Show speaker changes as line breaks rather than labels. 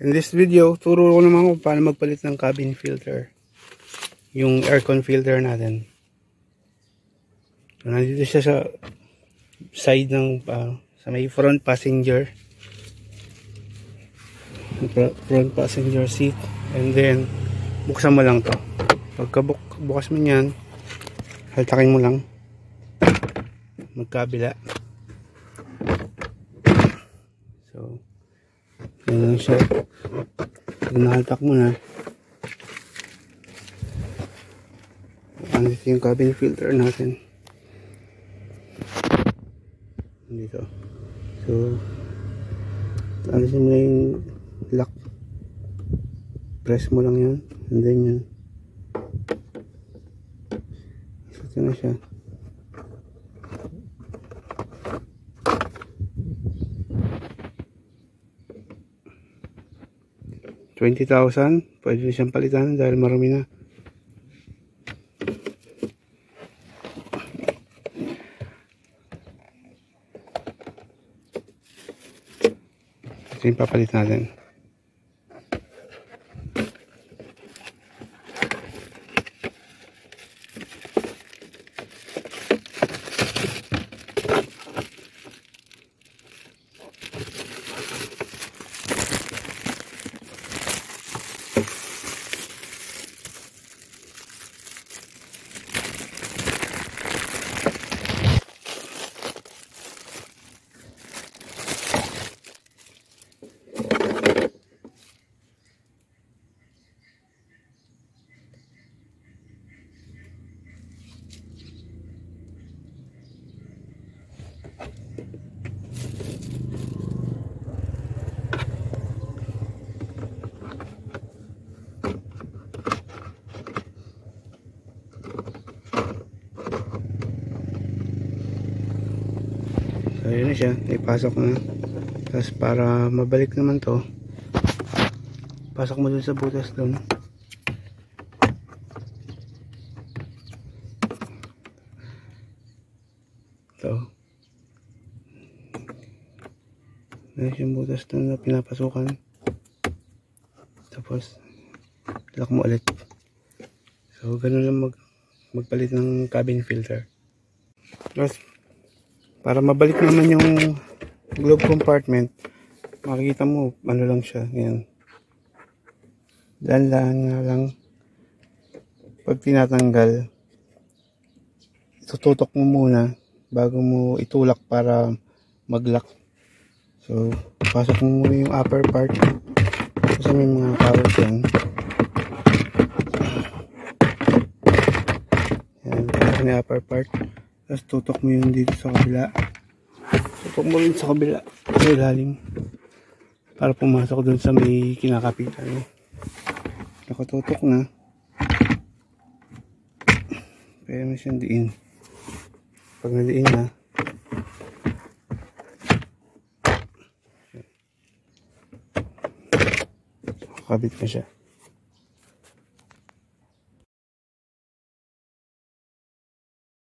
In this video, turo ko naman kung paano magpalit ng cabin filter. Yung aircon filter natin. So, nandito siya sa side ng uh, sa may front passenger. Front passenger seat. And then, buksan mo lang to. Pagka buk bukas mo yan, haltakin mo lang. Magkabila. So, lang siya. Pag nahaltak mo na, andito yung cabin filter natin. Dito. So, alisin mo yung lock. Press mo lang yan. And then yan. Ito na siya. 20,000 pwede siyang palitan dahil marami na. Ito yung papalit natin ayun na siya ipasok na. Tapos para mabalik naman to pasok mo dun sa butas dun. Ito. Ayun yung butas dun na pinapasukan. Tapos lock mo ulit. So ganun lang mag magpalit ng cabin filter. Tapos para mabalik naman yung globe compartment makikita mo ano lang siya yan. Dahan nga lang. Pag tinatanggal tututok mo muna bago mo itulak para mag-lock. So pasok mo muna yung upper part. Kasi may mga kawit yan yan yung upper part tapos tutok mo yung dito sa kabila. Tutok mo rin sa kabila. Sa ilalim. Para pumasok dun sa may kinakapitan. Nakatutok na. Pwede mo siyang diin. Pag nadiin na, kabit na siya.